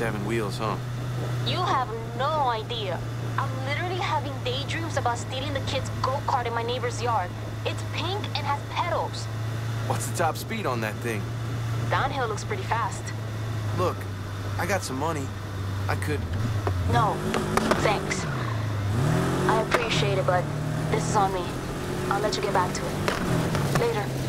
seven wheels, huh? You have no idea. I'm literally having daydreams about stealing the kid's go-kart in my neighbor's yard. It's pink and has pedals. What's the top speed on that thing? Downhill looks pretty fast. Look, I got some money. I could... No, thanks. I appreciate it, but this is on me. I'll let you get back to it. Later.